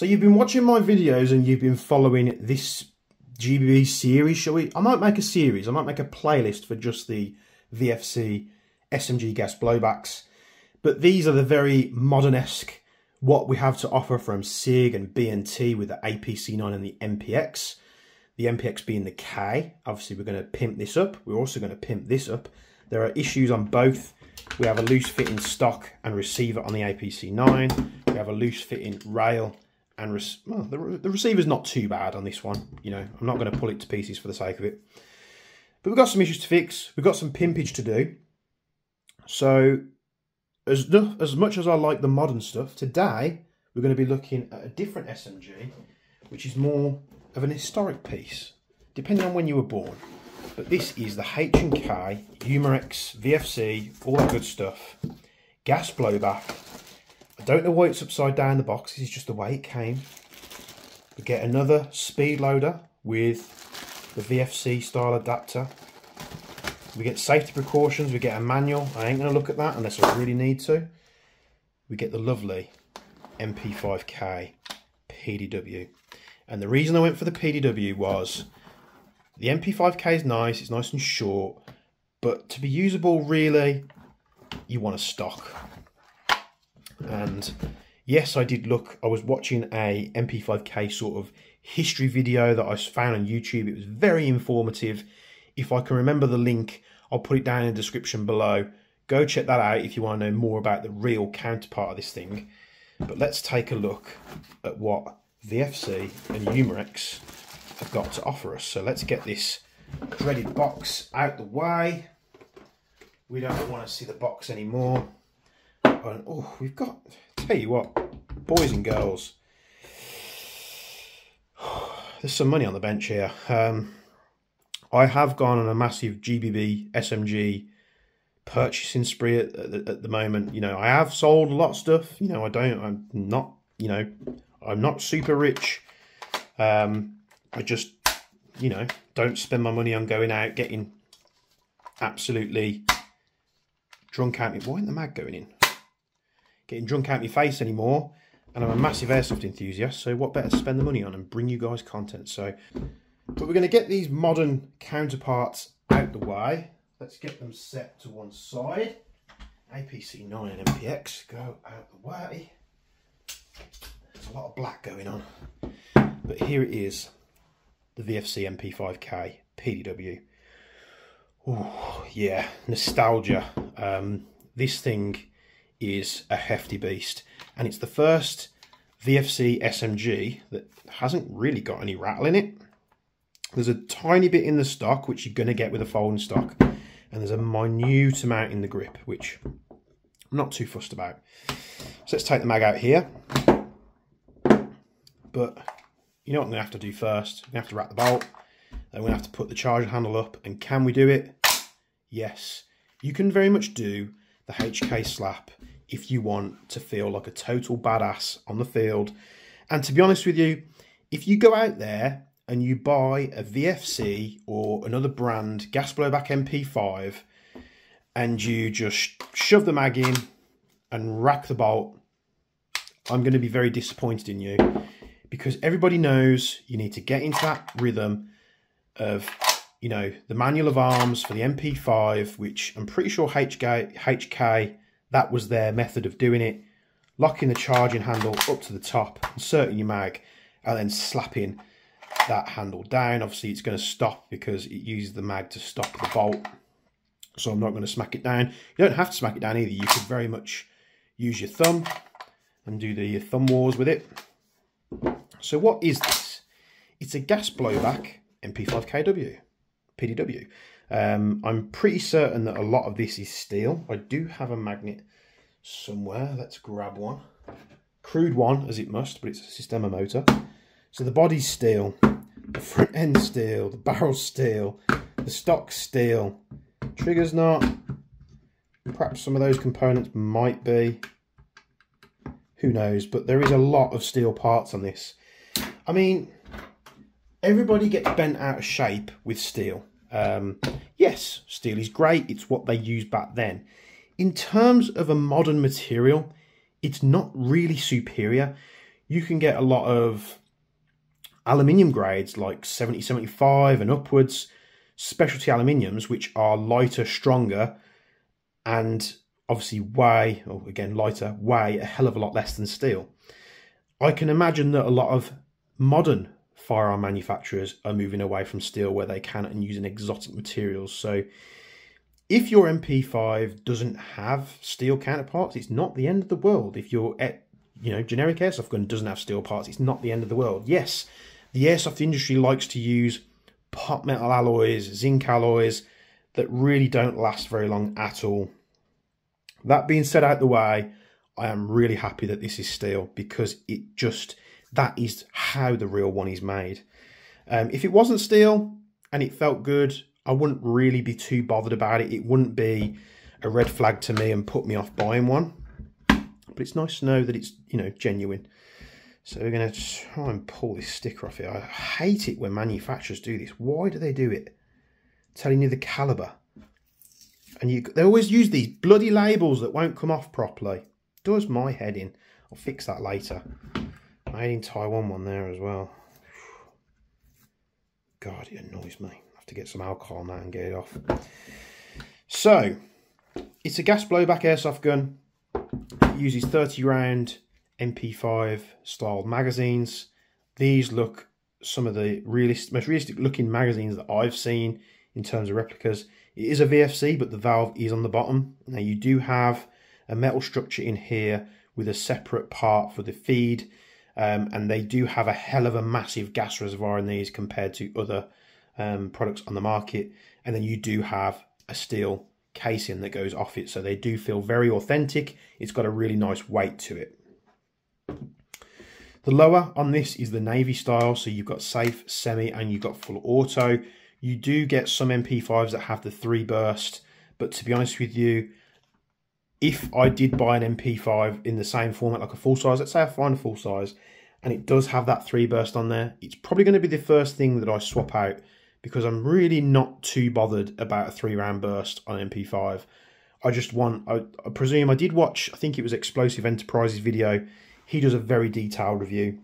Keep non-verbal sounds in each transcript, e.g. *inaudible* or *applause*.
So you've been watching my videos and you've been following this GBB series, shall we? I might make a series. I might make a playlist for just the VFC SMG gas blowbacks. But these are the very modern-esque what we have to offer from SIG and B&T with the APC9 and the MPX. The MPX being the K. Obviously, we're going to pimp this up. We're also going to pimp this up. There are issues on both. We have a loose fitting stock and receiver on the APC9. We have a loose fitting rail and well, the, the receiver's not too bad on this one. You know, I'm not going to pull it to pieces for the sake of it. But we've got some issues to fix. We've got some pimpage to do. So, as, as much as I like the modern stuff, today we're going to be looking at a different SMG, which is more of an historic piece, depending on when you were born. But this is the H&K, Umarex, VFC, all that good stuff. Gas blowback, I don't know why it's upside down the box. This is just the way it came. We get another speed loader with the VFC style adapter. We get safety precautions. We get a manual. I ain't going to look at that unless I really need to. We get the lovely MP5K PDW. And the reason I went for the PDW was the MP5K is nice. It's nice and short. But to be usable, really, you want a stock. And yes, I did look, I was watching a MP5K sort of history video that I found on YouTube. It was very informative. If I can remember the link, I'll put it down in the description below. Go check that out if you want to know more about the real counterpart of this thing. But let's take a look at what VFC and Umarex have got to offer us. So let's get this dreaded box out the way. We don't want to see the box anymore. Oh, we've got, tell you what, boys and girls, *sighs* there's some money on the bench here. Um, I have gone on a massive GBB SMG purchasing spree at, at, at, the moment. You know, I have sold a lot of stuff. You know, I don't, I'm not, you know, I'm not super rich. Um, I just, you know, don't spend my money on going out getting absolutely drunk out. Why isn't the mag going in? Getting drunk out my face anymore. And I'm a massive airsoft enthusiast, so what better to spend the money on and bring you guys content. So, but we're going to get these modern counterparts out the way. Let's get them set to one side. APC9 and MPX go out the way. There's a lot of black going on. But here it is, the VFC MP5K PDW. Oh, yeah, nostalgia. Um, this thing is a hefty beast. And it's the first VFC SMG that hasn't really got any rattle in it. There's a tiny bit in the stock, which you're going to get with a folding stock. And there's a minute amount in the grip, which I'm not too fussed about. So let's take the mag out here. But you know what I'm going to have to do first? I'm going to have to wrap the bolt. Then we're going to have to put the charger handle up. And can we do it? Yes. You can very much do the HK slap if you want to feel like a total badass on the field. And to be honest with you, if you go out there and you buy a VFC or another brand gas blowback MP5 and you just shove the mag in and rack the bolt, I'm going to be very disappointed in you because everybody knows you need to get into that rhythm of, you know, the manual of arms for the MP5, which I'm pretty sure HK, HK that was their method of doing it. Locking the charging handle up to the top, inserting your mag, and then slapping that handle down. Obviously, it's going to stop because it uses the mag to stop the bolt. So I'm not going to smack it down. You don't have to smack it down either. You could very much use your thumb and do the thumb wars with it. So what is this? It's a gas blowback MP5KW, PDW. Um, I'm pretty certain that a lot of this is steel. I do have a magnet somewhere. Let's grab one. Crude one, as it must, but it's a Systema motor. So the body's steel, the front end steel, the barrel's steel, the stock steel, trigger's not. Perhaps some of those components might be. Who knows? But there is a lot of steel parts on this. I mean, everybody gets bent out of shape with steel. Um, yes, steel is great. It's what they used back then. In terms of a modern material, it's not really superior. you can get a lot of aluminium grades like 70, 75 and upwards, specialty aluminiums, which are lighter, stronger, and obviously weigh, or again, lighter, weigh a hell of a lot less than steel. I can imagine that a lot of modern firearm manufacturers are moving away from steel where they can and using exotic materials. So if your MP5 doesn't have steel counterparts, it's not the end of the world. If your eh, you know generic airsoft gun doesn't have steel parts, it's not the end of the world. Yes, the airsoft industry likes to use pot metal alloys, zinc alloys that really don't last very long at all. That being said out the way, I am really happy that this is steel because it just that is how the real one is made. Um, if it wasn't steel and it felt good, I wouldn't really be too bothered about it. It wouldn't be a red flag to me and put me off buying one. But it's nice to know that it's, you know, genuine. So we're going to try and pull this sticker off here. I hate it when manufacturers do this. Why do they do it? Telling you the caliber. And you, they always use these bloody labels that won't come off properly. Does my head in. I'll fix that later. Made in Taiwan one there as well. God, it annoys me. I have to get some alcohol now and get it off. So, it's a gas blowback airsoft gun. It uses 30 round MP5 style magazines. These look some of the realist, most realistic looking magazines that I've seen in terms of replicas. It is a VFC, but the valve is on the bottom. Now you do have a metal structure in here with a separate part for the feed. Um, and they do have a hell of a massive gas reservoir in these compared to other um, products on the market. And then you do have a steel casing that goes off it. So they do feel very authentic. It's got a really nice weight to it. The lower on this is the Navy style, so you've got safe, semi, and you've got full auto. You do get some MP5s that have the three burst, but to be honest with you, if I did buy an MP5 in the same format, like a full size, let's say I find a full size, and it does have that three burst on there, it's probably going to be the first thing that I swap out because I'm really not too bothered about a three round burst on MP5. I just want, I, I presume I did watch, I think it was Explosive Enterprises video he does a very detailed review.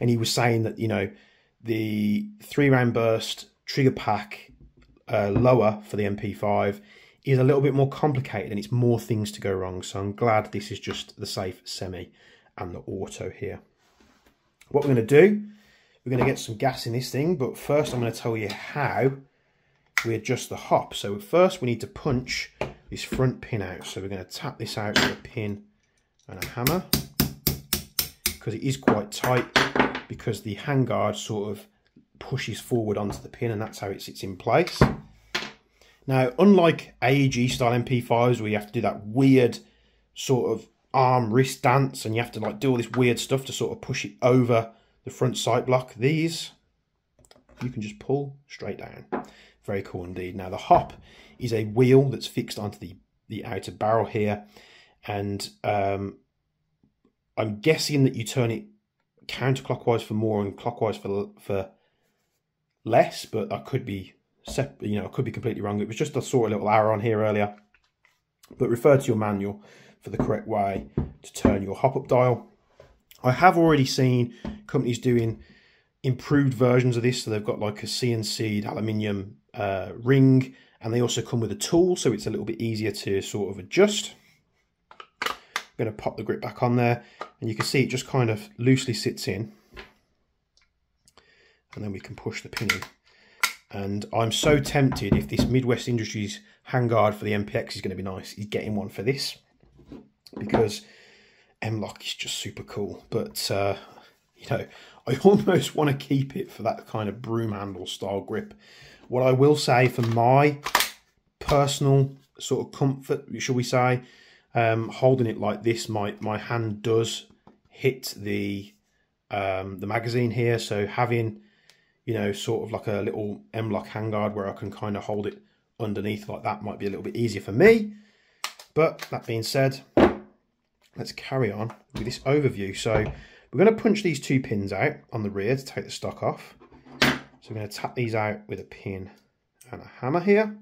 And he was saying that, you know, the three round burst trigger pack uh, lower for the MP5 is a little bit more complicated and it's more things to go wrong. So I'm glad this is just the safe semi and the auto here. What we're going to do, we're going to get some gas in this thing, but first I'm going to tell you how we adjust the hop. So first we need to punch this front pin out. So we're going to tap this out with a pin and a hammer because it is quite tight because the handguard sort of pushes forward onto the pin and that's how it sits in place. Now, unlike AEG style MP5s where you have to do that weird sort of arm wrist dance and you have to like do all this weird stuff to sort of push it over the front sight block, these you can just pull straight down. Very cool indeed. Now the hop is a wheel that's fixed onto the, the outer barrel here and um, I'm guessing that you turn it counterclockwise for more and clockwise for for less, but I could be you know I could be completely wrong. It was just a sort of little arrow on here earlier. But refer to your manual for the correct way to turn your hop up dial. I have already seen companies doing improved versions of this, so they've got like a CNC aluminium uh, ring, and they also come with a tool, so it's a little bit easier to sort of adjust. I'm going to pop the grip back on there and you can see it just kind of loosely sits in and then we can push the pin in and I'm so tempted if this Midwest Industries handguard for the MPX is going to be nice is getting one for this. Because M-LOK is just super cool. But uh, you know *laughs* I almost want to keep it for that kind of broom handle style grip. What I will say for my personal sort of comfort shall we say um, holding it like this, my, my hand does hit the um, the magazine here. So having, you know, sort of like a little M-LOK handguard where I can kind of hold it underneath like that might be a little bit easier for me. But that being said, let's carry on with this overview. So we're going to punch these two pins out on the rear to take the stock off. So we're going to tap these out with a pin and a hammer here.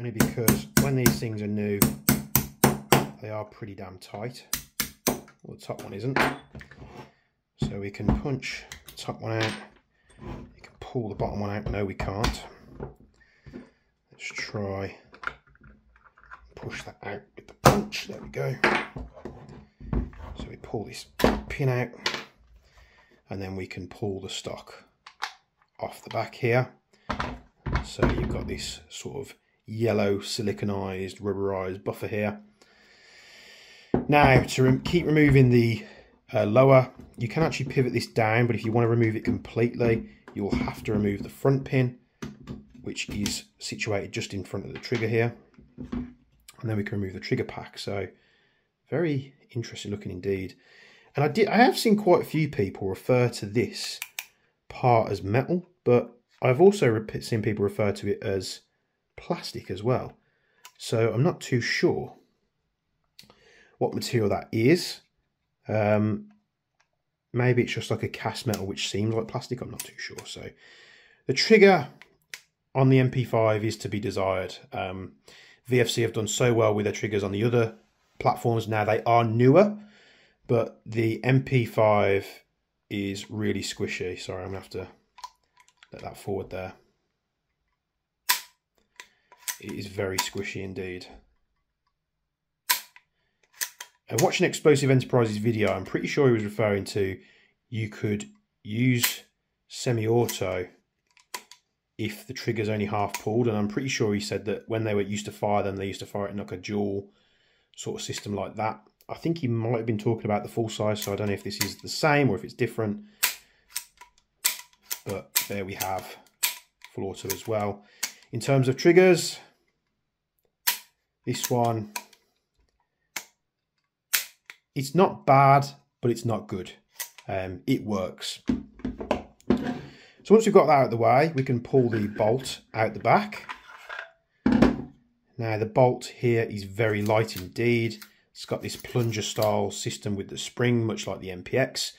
only because when these things are new, they are pretty damn tight. Well, the top one isn't. So we can punch the top one out. You can pull the bottom one out. No, we can't. Let's try push that out with the punch. There we go. So we pull this pin out and then we can pull the stock off the back here. So you've got this sort of yellow siliconized rubberized buffer here. Now to re keep removing the uh, lower, you can actually pivot this down, but if you want to remove it completely, you'll have to remove the front pin, which is situated just in front of the trigger here. And then we can remove the trigger pack. So very interesting looking indeed. And I did I have seen quite a few people refer to this part as metal, but I've also seen people refer to it as plastic as well. So I'm not too sure what material that is. Um, maybe it's just like a cast metal which seems like plastic, I'm not too sure. So the trigger on the MP5 is to be desired. Um, VFC have done so well with their triggers on the other platforms now they are newer but the MP5 is really squishy. Sorry, I'm gonna have to let that forward there. It is very squishy indeed. And watching Explosive Enterprises video, I'm pretty sure he was referring to you could use semi-auto if the trigger's only half pulled. And I'm pretty sure he said that when they were used to fire them, they used to fire it in like a dual sort of system like that. I think he might have been talking about the full size, so I don't know if this is the same or if it's different. But there we have full auto as well. In terms of triggers, this one, it's not bad, but it's not good. Um, it works. So once we've got that out of the way, we can pull the bolt out the back. Now the bolt here is very light indeed. It's got this plunger style system with the spring, much like the MPX.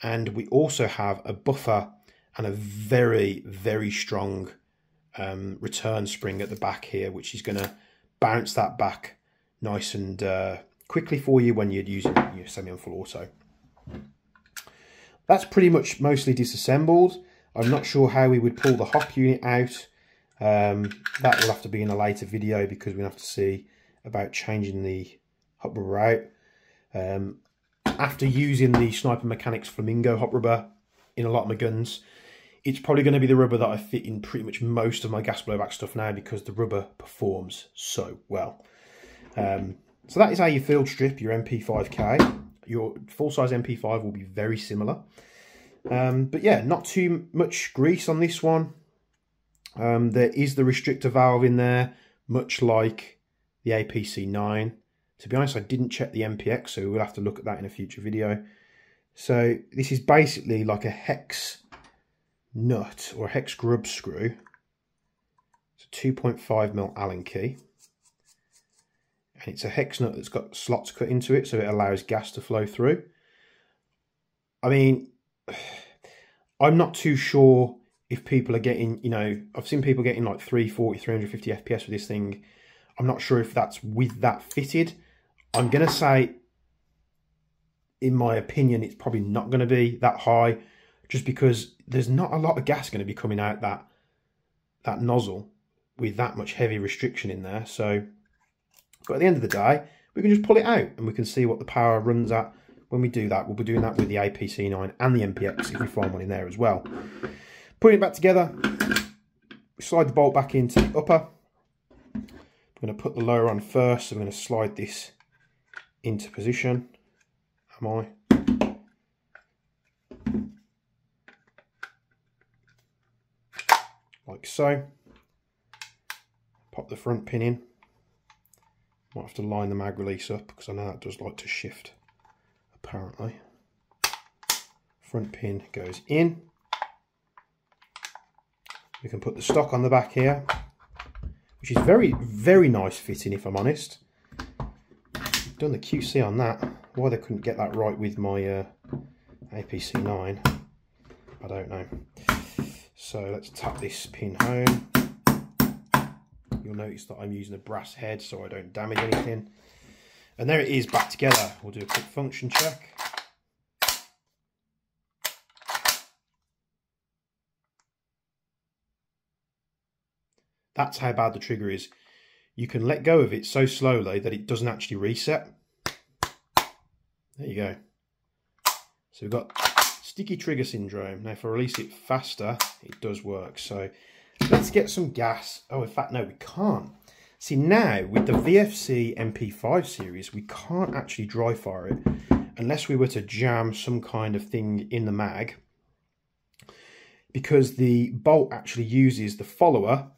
And we also have a buffer and a very, very strong um, return spring at the back here, which is going to bounce that back nice and uh, quickly for you when you're using your semi full auto. That's pretty much mostly disassembled. I'm not sure how we would pull the hop unit out. Um, that will have to be in a later video because we have to see about changing the hop rubber out. Um, after using the Sniper Mechanics Flamingo hop rubber in a lot of my guns, it's probably going to be the rubber that I fit in pretty much most of my gas blowback stuff now because the rubber performs so well. Um, so that is how you field strip your MP5K. Your full-size MP5 will be very similar. Um, but yeah, not too much grease on this one. Um, there is the restrictor valve in there, much like the APC9. To be honest, I didn't check the MPX, so we'll have to look at that in a future video. So this is basically like a hex nut or a hex grub screw. It's a 2.5 mil Allen key. And it's a hex nut that's got slots cut into it, so it allows gas to flow through. I mean, *sighs* I'm not too sure if people are getting, you know, I've seen people getting like 340, 350 FPS with this thing. I'm not sure if that's with that fitted. I'm going to say, in my opinion, it's probably not going to be that high just because there's not a lot of gas going to be coming out that that nozzle with that much heavy restriction in there. So, but at the end of the day, we can just pull it out and we can see what the power runs at. When we do that, we'll be doing that with the APC9 and the MPX if we find one in there as well. Putting it back together, slide the bolt back into the upper. I'm going to put the lower on first. I'm going to slide this into position. Am I? Like so. Pop the front pin in. Might have to line the mag release up because I know that does like to shift apparently. Front pin goes in. We can put the stock on the back here, which is very, very nice fitting if I'm honest done the QC on that. Why they couldn't get that right with my uh, APC9, I don't know. So let's tap this pin home. You'll notice that I'm using a brass head so I don't damage anything. And there it is back together. We'll do a quick function check. That's how bad the trigger is. You can let go of it so slowly that it doesn't actually reset. There you go. So we've got sticky trigger syndrome. Now if I release it faster, it does work. So let's get some gas. Oh, in fact, no, we can't. See now with the VFC MP5 series, we can't actually dry fire it unless we were to jam some kind of thing in the mag because the bolt actually uses the follower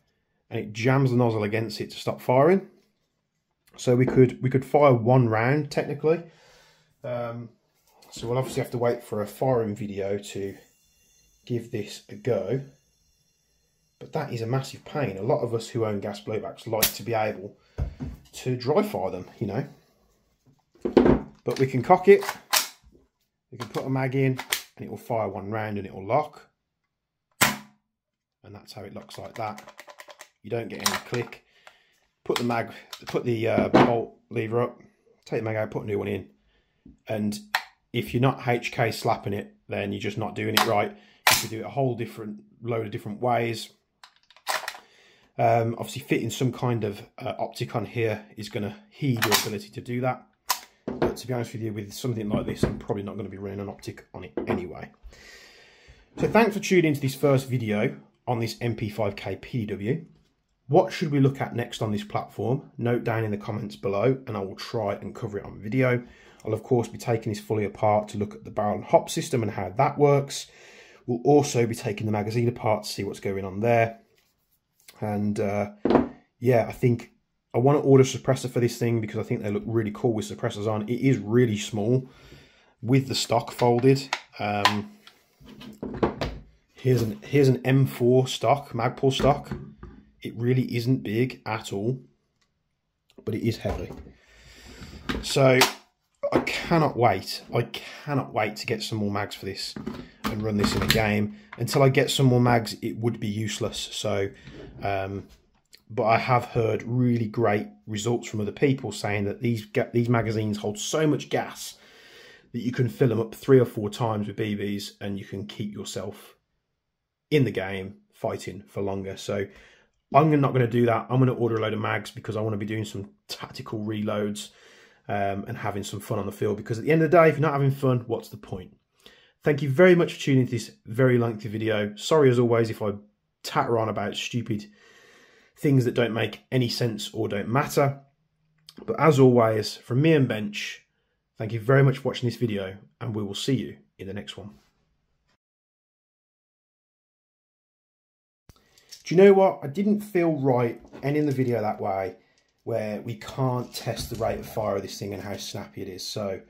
and it jams the nozzle against it to stop firing. So we could we could fire one round technically. Um, so we'll obviously have to wait for a firing video to give this a go. But that is a massive pain. A lot of us who own gas blowbacks like to be able to dry fire them, you know. But we can cock it. We can put a mag in and it will fire one round and it will lock. And that's how it looks like that. You don't get any click. Put the mag, put the uh, bolt lever up, take the mag out, put a new one in. And if you're not HK slapping it, then you're just not doing it right. You can do it a whole different load of different ways. Um, obviously fitting some kind of uh, optic on here is going to heed your ability to do that. But to be honest with you, with something like this, I'm probably not going to be running an optic on it anyway. So thanks for tuning into this first video on this MP5K PDW. What should we look at next on this platform? Note down in the comments below and I will try and cover it on video. I'll of course be taking this fully apart to look at the barrel and hop system and how that works. We'll also be taking the magazine apart to see what's going on there. And uh, yeah, I think I want to order suppressor for this thing because I think they look really cool with suppressors on. It is really small with the stock folded. Um, here's an here's an M4 stock, Magpul stock. It really isn't big at all, but it is heavy. So I cannot wait. I cannot wait to get some more mags for this and run this in a game. Until I get some more mags, it would be useless. So, um, but I have heard really great results from other people saying that these these magazines hold so much gas that you can fill them up three or four times with BBs and you can keep yourself in the game fighting for longer. So I'm not going to do that. I'm going to order a load of mags because I want to be doing some tactical reloads um, and having some fun on the field. Because at the end of the day, if you're not having fun, what's the point? Thank you very much for tuning into this very lengthy video. Sorry as always if I tatter on about stupid things that don't make any sense or don't matter. But as always, from me and Bench, thank you very much for watching this video and we will see you in the next one. Do you know what? I didn't feel right ending the video that way where we can't test the rate of fire of this thing and how snappy it is. So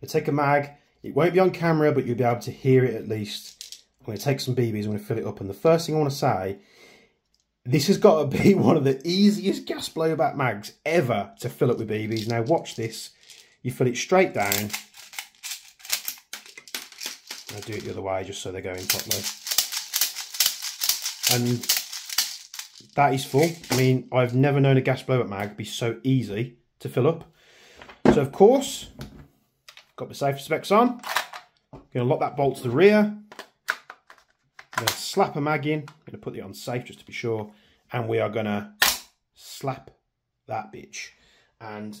we'll take a mag. It won't be on camera, but you'll be able to hear it at least. I'm going to take some BBs, I'm going to fill it up. And the first thing I want to say, this has got to be *laughs* one of the easiest gas blowback mags ever to fill up with BBs. Now watch this. You fill it straight down. I'll do it the other way just so they're going properly. And that is full. I mean, I've never known a gas blowback mag be so easy to fill up. So of course, got my safety specs on. Gonna lock that bolt to the rear. I'm gonna slap a mag in. I'm gonna put it on safe just to be sure. And we are gonna slap that bitch. And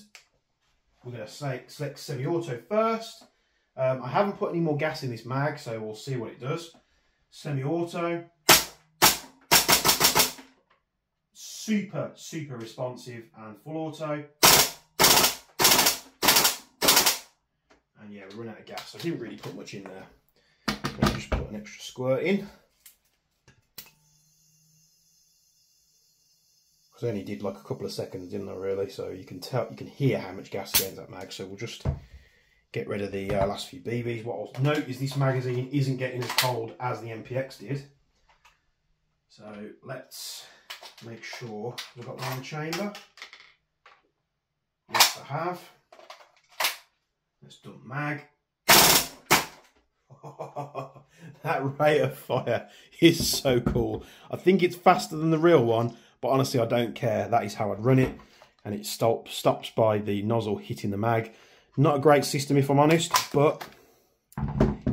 we're gonna select semi-auto first. Um, I haven't put any more gas in this mag, so we'll see what it does. Semi-auto. super, super responsive and full auto. And yeah, we run out of gas. I didn't really put much in there. I'll just put an extra squirt in. I only did like a couple of seconds, didn't I really? So you can tell, you can hear how much gas gains that mag. So we'll just get rid of the uh, last few BBs. What I'll note is this magazine isn't getting as cold as the MPX did. So let's make sure we've got one the chamber. Yes, I have. Let's dump mag. *laughs* that rate of fire is so cool. I think it's faster than the real one, but honestly, I don't care. That is how I'd run it. and it stop, stops by the nozzle hitting the mag. Not a great system if I'm honest, but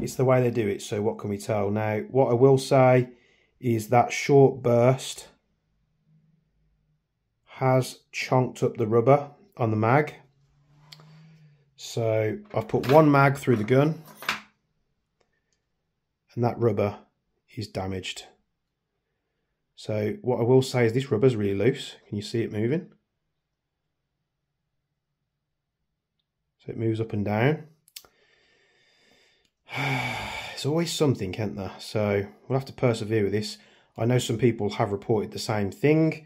it's the way they do it, so what can we tell? Now, what I will say is that short burst has chunked up the rubber on the mag. So I've put one mag through the gun and that rubber is damaged. So what I will say is this rubber is really loose. Can you see it moving? So it moves up and down. *sighs* It's always something, can't there? So we'll have to persevere with this. I know some people have reported the same thing,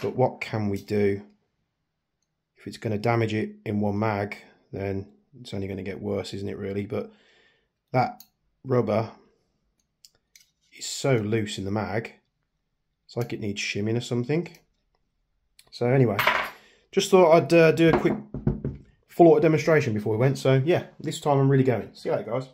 but what can we do? If it's going to damage it in one mag, then it's only going to get worse, isn't it, really? But that rubber is so loose in the mag, it's like it needs shimming or something. So anyway, just thought I'd uh, do a quick full auto demonstration before we went. So yeah, this time I'm really going. See you later, guys.